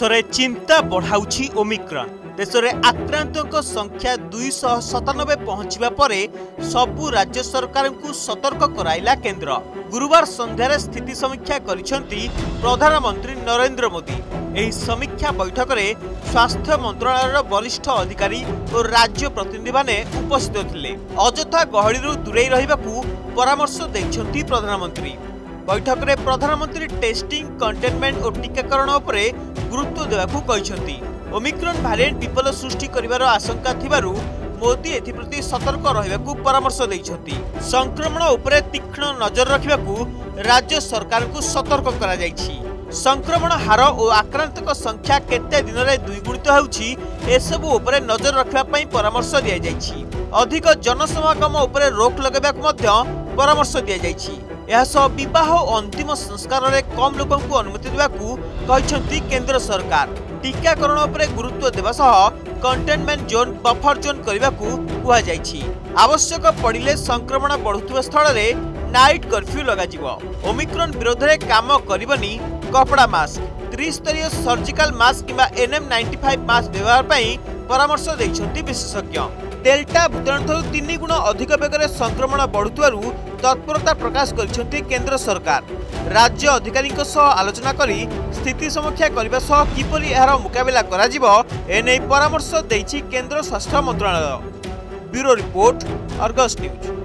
দেশে চিন্তা বড়াউছি ওমিক্রন দেশে আক্রান্তক সংখ্যা দুইশহ সতানবে পৌঁছবা পরে সবু রাজ্য সরকারকে সতর্ক করাইলা কেন্দ্র গুরুবার সন্ধ্যায় স্থিতি সমীক্ষা করেছেন প্রধানমন্ত্রী নরেন্দ্র মোদি এই সমীক্ষা বৈঠকরে স্বাস্থ্য মন্ত্রণালয়ের বরিষ্ঠ অধিকারী ও রাজ্য প্রতিনিধি মানে উপস্থিত লে অযথা গহড়ি দূরেই রহবাকু পরামর্শ দিয়েছেন প্রধানমন্ত্রী বৈঠকরে প্রধানমন্ত্রী টেস্টিং কন্টেনমেন্ট ও টিকাকরণ উপরে गुरुत्व तो देवाकू कहते ओमिक्रन भारिएंट विपद सृष्टि करार आशंका थी मोदी एथप्रति सतर्क रहाक परामर्श दे संक्रमण उपरे तीक्ष्ण नजर रखा राज्य सरकार को सतर्क कर संक्रमण हार और आक्रांत संख्या केते दिन में द्विगुणित होसबू उपर नजर रखापी परामर्श दी जाइए अधिक जनसमगम उपरे रोक लगे परामर्श दी जाइए ଏହାସହ ବିବାହ ଓ ଅନ୍ତିମ ସଂସ୍କାରରେ କମ୍ ଲୋକଙ୍କୁ ଅନୁମତି ଦେବାକୁ କହିଛନ୍ତି କେନ୍ଦ୍ର ସରକାର ଟିକାକରଣ ଉପରେ ଗୁରୁତ୍ୱ ଦେବା ସହ କଣ୍ଟେନମେଣ୍ଟ ଜୋନ୍ ବଫର ଜୋନ୍ କରିବାକୁ କୁହାଯାଇଛି ଆବଶ୍ୟକ ପଡ଼ିଲେ ସଂକ୍ରମଣ ବଢ଼ୁଥିବା ସ୍ଥଳରେ ନାଇଟ୍ କର୍ଫ୍ୟୁ ଲଗାଯିବ ଓମିକ୍ରନ୍ ବିରୋଧରେ କାମ କରିବନି କପଡ଼ା ମାସ୍କ ত্রিস্তরীয় সর্জিকাল মাস্ক কিংবা N M ninety five mask ব্যবহার পাই পরামর্শ দিয়েছেন বিশেষজ্ঞ ডেল্টা ভূতাণুঠার তিন গুণ অধিক বেগরে সংক্রমণ বড়ুবার তৎপরতা প্রকাশ করেছেন কেন্দ্র সরকার রাজ্য অধিকারী আলোচনা করে স্থিতি সমীক্ষা করা সহ কিপর এর মোকাবিলা করা এনে পরামর্শ দিয়েছে কেন্দ্র স্বাস্থ্য মন্ত্রণালয় ব্যুরো রিপোর্ট অর্গস নিউজ